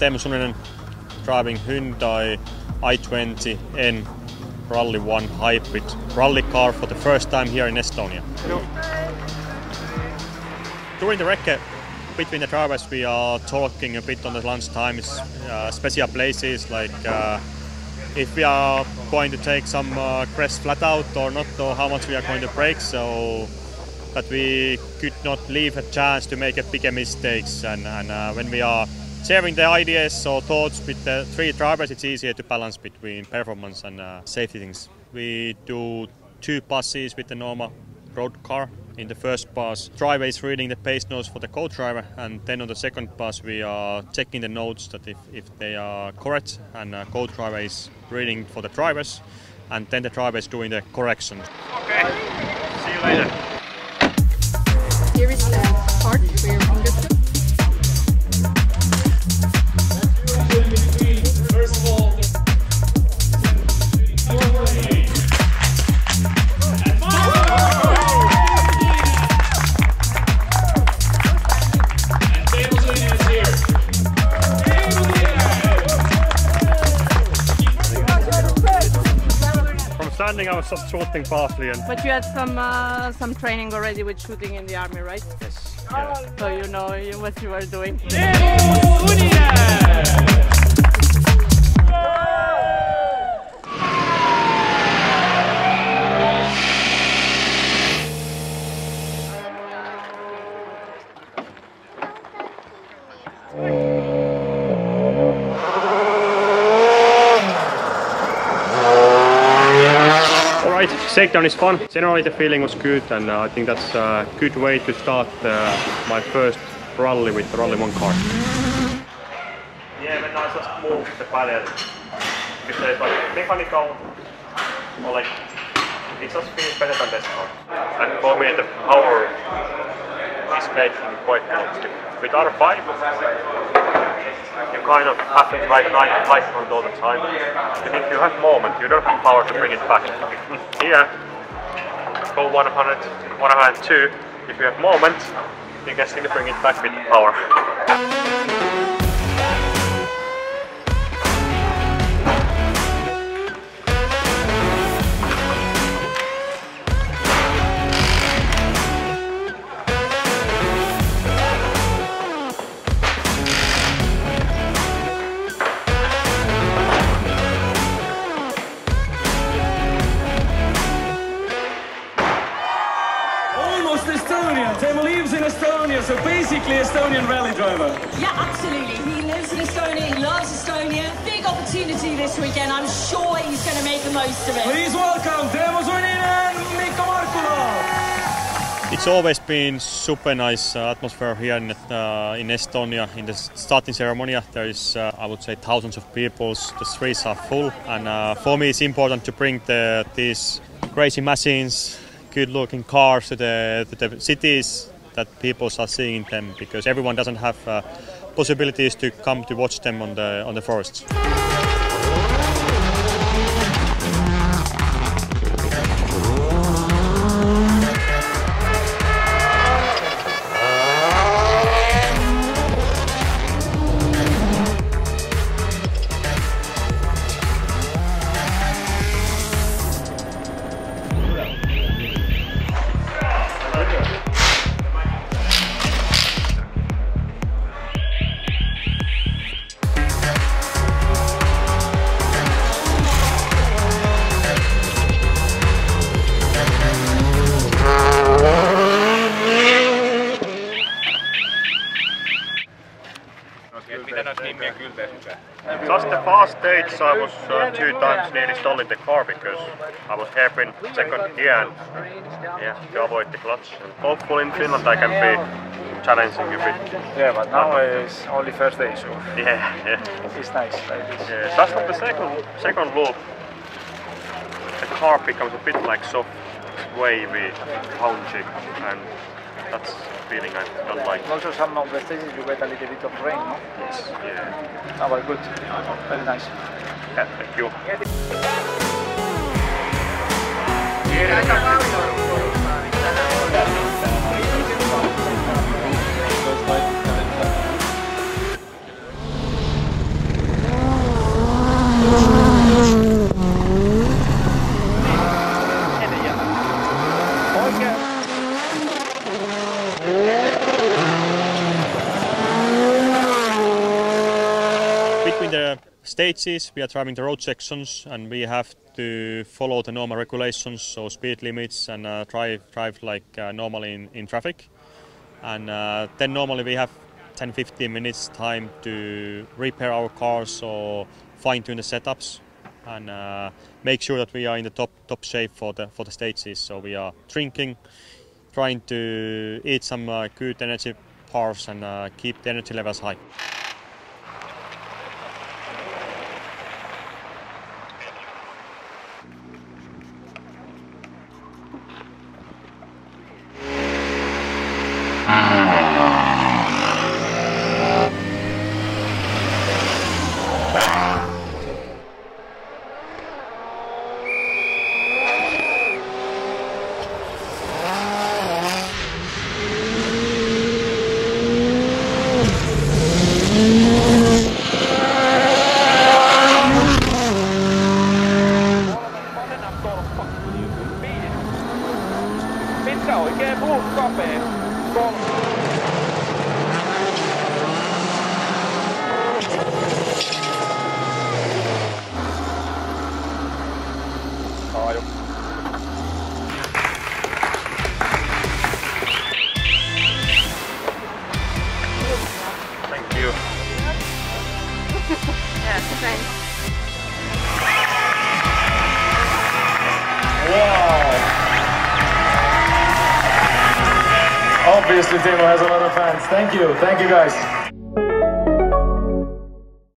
Teemu Suninen driving Hyundai i20N Rally 1 hybrid rally car for the first time here in Estonia. During the recce between the drivers we are talking a bit on the lunch time, uh, special places like uh, if we are going to take some uh, crest flat out or not, or how much we are going to brake, so that we could not leave a chance to make a bigger mistakes. And, and uh, when we are sharing the ideas or thoughts with the three drivers, it's easier to balance between performance and uh, safety things. We do two passes with the normal road car. In the first pass, driver is reading the pace notes for the co-driver, and then on the second pass, we are checking the notes that if, if they are correct, and uh, co-driver is reading for the drivers, and then the driver is doing the corrections. Okay, see you later. I was just shooting partly, and But you had some uh, some training already with shooting in the army, right? yes, yeah. So you know what you are doing. Right, shakedown is fun. Generally, the feeling was good, and uh, I think that's a good way to start uh, my first rally with Rally 1 car. Yeah, when I just move the pedal, if there's like mechanical or like it just feels better than this car. And for me, the power is making quite good. With R5, you kind of have drive right, right front all the time. And if you have moment, you don't have power to bring it back. Here, go 100, 102. If you have moment, you can still bring it back with power. Basically Estonian rally driver. Yeah, absolutely. He lives in Estonia. He loves Estonia. Big opportunity this weekend. I'm sure he's going to make the most of it. Please welcome Teemu Suninen, Mikko Markkula. It's always been super nice uh, atmosphere here in, uh, in Estonia. In the starting ceremony, there is, uh, I would say, thousands of people. The streets are full, and uh, for me, it's important to bring the, these crazy machines, good-looking cars to the, to the cities that people are seeing them because everyone doesn't have uh, possibilities to come to watch them on the on the forests. Stage, I was uh, two times nearly stolen the car because I was hairpin second gear and yeah, to avoid the clutch. Hopefully in Finland I can be challenging a bit. Yeah, but now it's only first day, so Yeah, yeah. it's nice like this. yeah. Just on the second second loop, the car becomes a bit like soft, wavy, punchy, and that's a feeling I don't like. Also some of the stages you get a little bit of rain, no? Yes, yeah. No, but good. Very nice. yeah thank you. Stages, we are driving the road sections, and we have to follow the normal regulations, so speed limits and uh, drive drive like uh, normally in, in traffic. And uh, then normally we have 10-15 minutes time to repair our cars or fine tune the setups and uh, make sure that we are in the top top shape for the for the stages. So we are drinking, trying to eat some uh, good energy bars and uh, keep the energy levels high. Pitkä oikein plus kapea. Kolme. Haaju. Obviously Teemu has a lot of fans. Thank you. Thank you guys.